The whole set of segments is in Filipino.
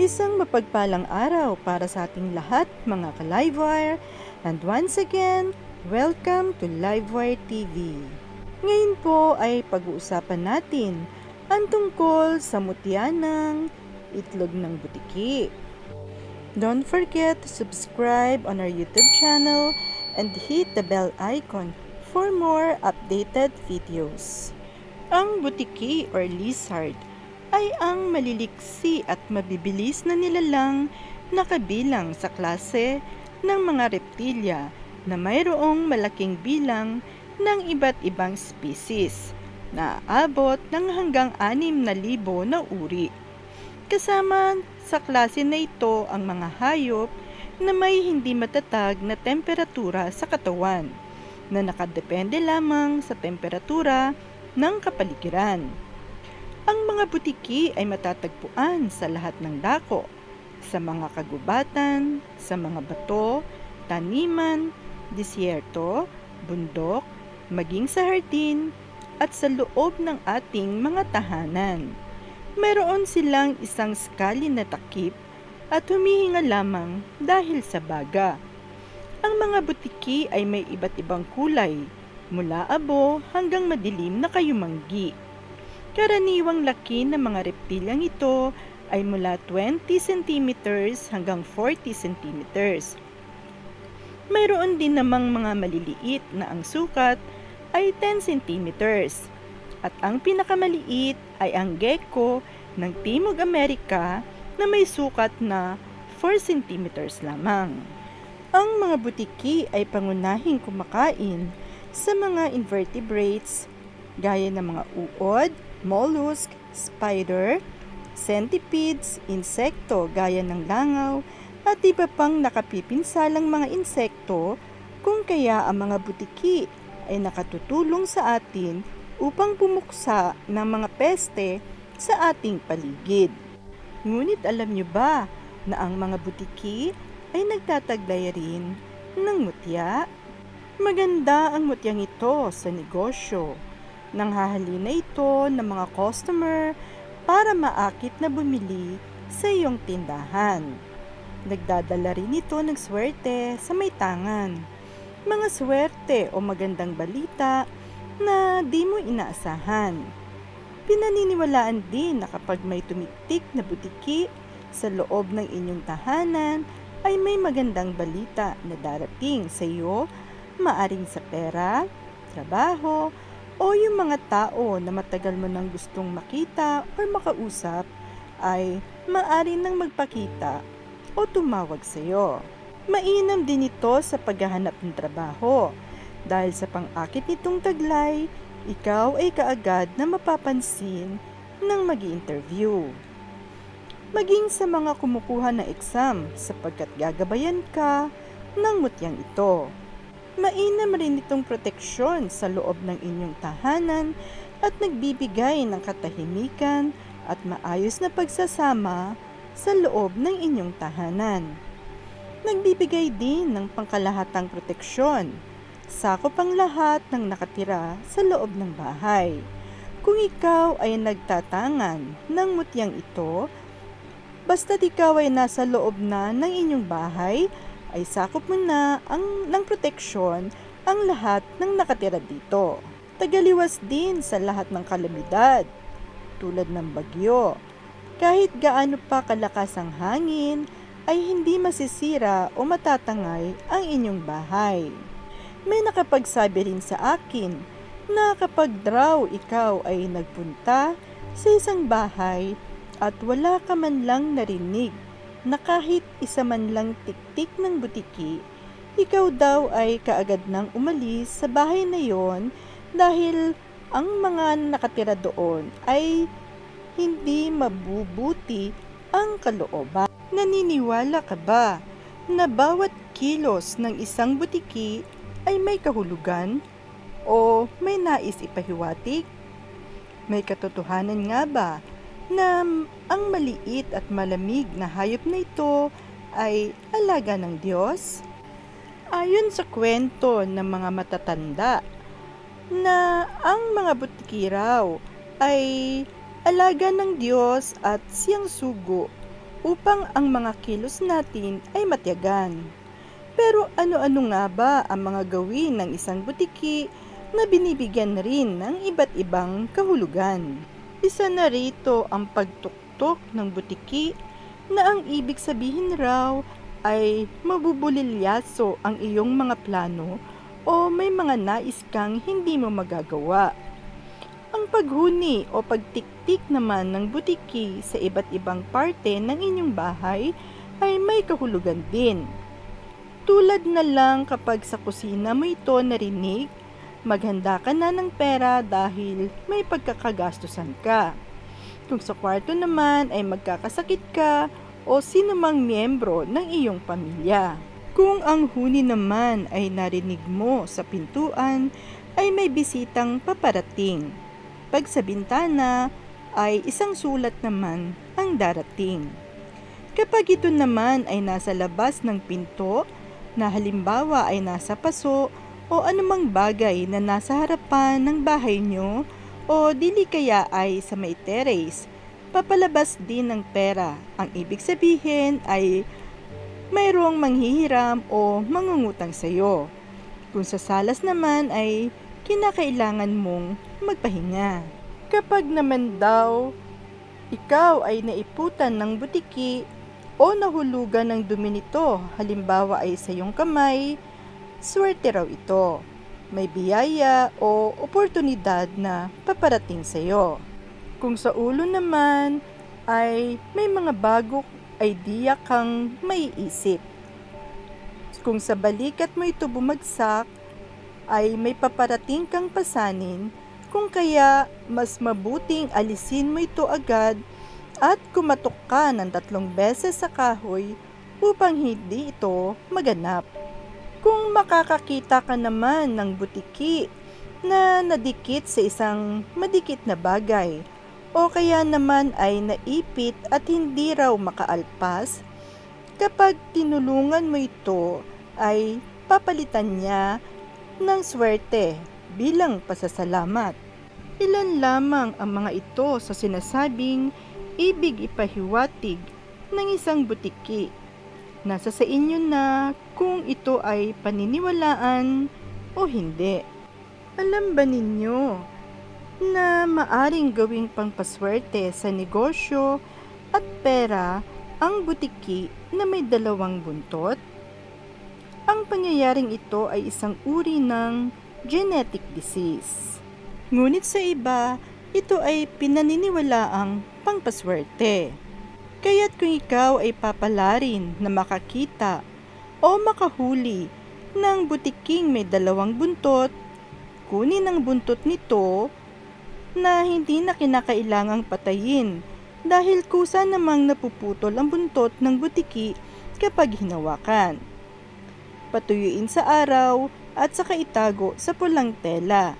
Isang mapagpalang araw para sa ating lahat mga ka-Livewire and once again, welcome to Livewire TV. Ngayon po ay pag-uusapan natin ang tungkol sa mutya ng itlog ng butiki. Don't forget to subscribe on our YouTube channel and hit the bell icon for more updated videos. Ang butiki or lizard ay ang maliliksi at mabibilis na nilalang na kabilang sa klase ng mga reptilya na mayroong malaking bilang ng iba't ibang species na aabot ng hanggang 6,000 na uri. Kasama sa klase na ito ang mga hayop na may hindi matatag na temperatura sa katawan na nakadepende lamang sa temperatura ng kapaligiran. Ang mga butiki ay matatagpuan sa lahat ng dako, sa mga kagubatan, sa mga bato, taniman, disyerto, bundok, maging sa hardin, at sa loob ng ating mga tahanan. Mayroon silang isang skali na takip at humihinga lamang dahil sa baga. Ang mga butiki ay may iba't ibang kulay, mula abo hanggang madilim na kayumanggi. Karaniwang laki ng mga reptilyang ito ay mula 20 cm hanggang 40 cm. Mayroon din namang mga maliliit na ang sukat ay 10 cm. At ang pinakamaliit ay ang gecko ng Timog Amerika na may sukat na 4 cm lamang. Ang mga butiki ay pangunahing kumakain sa mga invertebrates gaya ng mga uod, mollusk, spider, centipedes, insekto gaya ng langaw, at iba pang nakapipinsalang mga insekto kung kaya ang mga butiki ay nakatutulong sa atin upang pumuksa ng mga peste sa ating paligid. Ngunit alam niyo ba na ang mga butiki ay nagtataglay rin ng mutya? Maganda ang mutyang ito sa negosyo Nanghahalina ito ng mga customer para maakit na bumili sa iyong tindahan. Nagdadala rin ito ng swerte sa may tangan. Mga swerte o magandang balita na di mo inaasahan. Pinaniniwalaan din na kapag may tumitik na butiki sa loob ng inyong tahanan ay may magandang balita na darating sa iyo, maaring sa pera, trabaho, o yung mga tao na matagal mo nang gustong makita or makausap ay maari nang magpakita o tumawag sa iyo. Mainam din ito sa paghahanap ng trabaho dahil sa pang-akit nitong taglay, ikaw ay kaagad na mapapansin ng mag interview Maging sa mga kumukuha ng exam sapagkat gagabayan ka ng mutyang ito. Mainam rin itong proteksyon sa loob ng inyong tahanan at nagbibigay ng katahimikan at maayos na pagsasama sa loob ng inyong tahanan. Nagbibigay din ng pangkalahatang proteksyon. Sakop ang lahat ng nakatira sa loob ng bahay. Kung ikaw ay nagtatangan ng mutyang ito, basta't ikaw ay nasa loob na ng inyong bahay, ay sakop mo na ang, ng proteksyon ang lahat ng nakatira dito. Tagaliwas din sa lahat ng kalamidad, tulad ng bagyo. Kahit gaano pa kalakas ang hangin, ay hindi masisira o matatangay ang inyong bahay. May nakapagsabi rin sa akin na kapag draw ikaw ay nagpunta sa isang bahay at wala ka man lang narinig na kahit isa man lang tiktik ng butiki, ikaw daw ay kaagad nang umalis sa bahay na yon dahil ang mga nakatira doon ay hindi mabubuti ang kalooban. Naniniwala ka ba na bawat kilos ng isang butiki ay may kahulugan o may nais ipahiwatig? May katotohanan nga ba na ang maliit at malamig na hayop na ito ay alaga ng Diyos? Ayon sa kwento ng mga matatanda, na ang mga butiki raw ay alaga ng Diyos at siyang sugo upang ang mga kilos natin ay matyagan. Pero ano-ano nga ba ang mga gawin ng isang butiki na binibigyan rin ng iba't ibang kahulugan? Isa na rito ang pagtuktok ng butiki na ang ibig sabihin raw ay mabubulilyaso ang iyong mga plano o may mga nais kang hindi mo magagawa. Ang paghuni o pagtiktik naman ng butiki sa iba't ibang parte ng inyong bahay ay may kahulugan din. Tulad na lang kapag sa kusina mo ito narinig, maghanda ka na ng pera dahil may pagkakagastusan ka. Kung sa kwarto naman ay magkakasakit ka o sinumang miyembro ng iyong pamilya. Kung ang huni naman ay narinig mo sa pintuan, ay may bisitang paparating. Pag sa bintana, ay isang sulat naman ang darating. Kapag ito naman ay nasa labas ng pinto, na halimbawa ay nasa paso o anumang bagay na nasa harapan ng bahay nyo o dili kaya ay sa may terrace, papalabas din ng pera. Ang ibig sabihin ay mayroong manghihiram o mangungutang sa iyo. Kung sa salas naman ay kinakailangan mong magpahinga. Kapag naman daw ikaw ay naiputan ng butiki o nahulugan ng dumi nito, halimbawa ay sa iyong kamay, swerte raw ito. May biyaya o oportunidad na paparating sa iyo. Kung sa ulo naman ay may mga bago idea kang maiisip. Kung sa balikat mo ito bumagsak, ay may paparating kang pasanin, kung kaya mas mabuting alisin mo ito agad at kumatok ka ng tatlong beses sa kahoy upang hindi ito maganap. Kung makakakita ka naman ng butiki na nadikit sa isang madikit na bagay, o kaya naman ay naipit at hindi raw makaalpas, kapag tinulungan mo ito ay papalitan niya ng swerte bilang pasasalamat. Ilan lamang ang mga ito sa sinasabing ibig ipahiwatig ng isang butiki. Nasa sa inyo na kung ito ay paniniwalaan o hindi. Alam ba ninyo na maaring gawing pangpaswerte sa negosyo at pera ang butiki na may dalawang buntot? Ang pangyayaring ito ay isang uri ng genetic disease. Ngunit sa iba, ito ay pinaniniwalaang pangpaswerte. Kaya't kung ikaw ay papalarin na makakita o makahuli ng butiking may dalawang buntot, kunin ang buntot nito na hindi na kinakailangang patayin dahil kusa namang napuputol ang buntot ng butiki kapag hinawakan. Patuyuin sa araw at saka itago sa pulang tela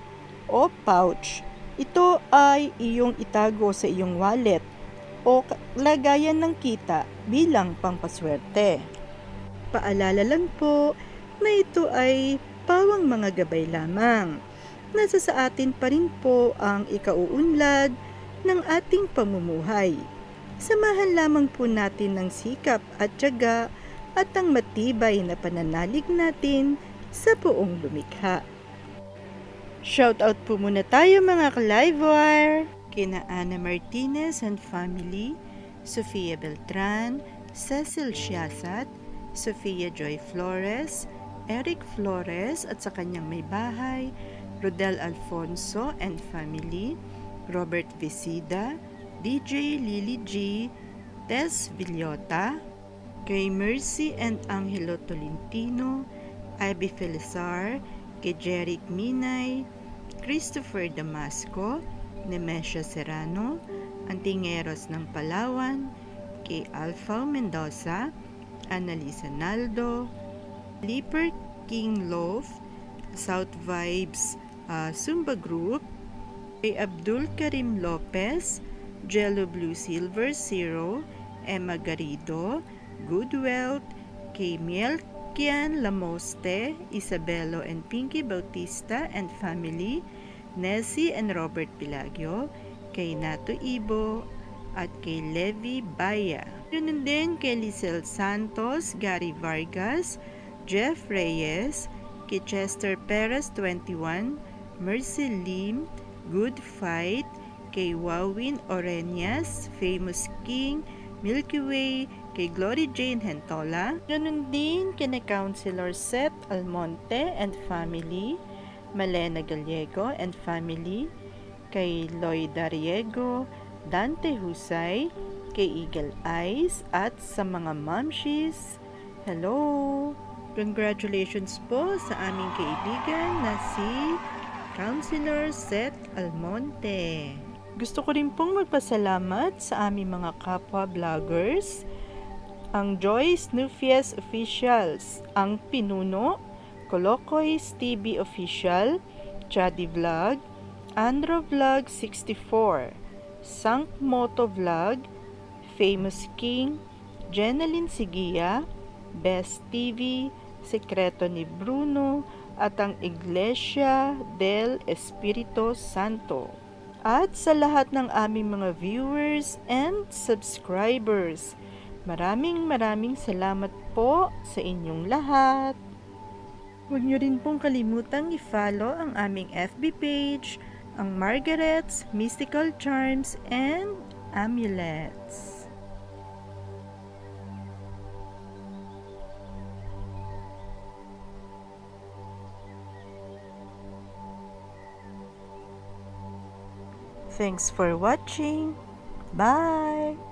o pouch. Ito ay iyong itago sa iyong wallet o lagayan ng kita bilang pangpaswerte. Paalala lang po na ito ay pawang mga gabay lamang nasa sa atin pa rin po ang ikauunlad ng ating pamumuhay. Samahan lamang po natin ng sikap at tiyaga at ang matibay na pananalig natin sa buong lumikha. Shoutout po muna tayo mga ka-livewire kina Ana Martinez and family, Sofia Beltran, Cecil Siasat, Sofia Joy Flores, Eric Flores at sa kanyang may bahay, Rodel Alfonso and family, Robert Visida, DJ Lily G, Tess Villota, kay Mercy and Angelo Tolentino, Ivy Felizar, kay Jeric Minay, Christopher Damasco, Nemesio Serrano, Antingeros ng Palawan, kay Alpha Mendoza, Annalisa Naldo, Leaper King Loaf, South Vibes uh, Zumba Group, kay Abdul Karim Lopez, Jello Blue Silver Zero, Emma Garrido, Good Wealth, kay Miel Kian Lamoste, Isabelo and Pinky Bautista and family, Nessie and Robert Pilagio, kay Nato Ibo, at kay Levi Baya. Ganun din kay Lisel Santos, Gary Vargas, Jeff Reyes, kay Chester Perez 21, Mercy Lim, Good Fight, kay Wawin Oreñas, Famous King, Milky Way, kay Glory Jane Hentola. Ganun din kina Councilor Seth Almonte and family, Malena Gallego and family, kay Lloyd Dariego, Dante Husay, kay Eagle Eyes, at sa mga mamshies, hello! Congratulations po sa aming kaibigan na si Councilor Seth Almonte. Gusto ko rin pong magpasalamat sa aming mga kapwa vloggers, ang Joyce Nufies Officials, ang Pinuno, Colocoys TV Official, Chadi Vlog, Andro Vlog 64, Sank Moto Vlog, Famous King, Jeneline Sigia, Best TV, Sekreto ni Bruno, at ang Iglesia del Espiritu Santo. At sa lahat ng aming mga viewers and subscribers, maraming maraming salamat po sa inyong lahat. Huwag niyo rin pong kalimutang i-follow ang aming FB page, ang Margaret's Mystical Charms and Amulets. Thanks for watching. Bye!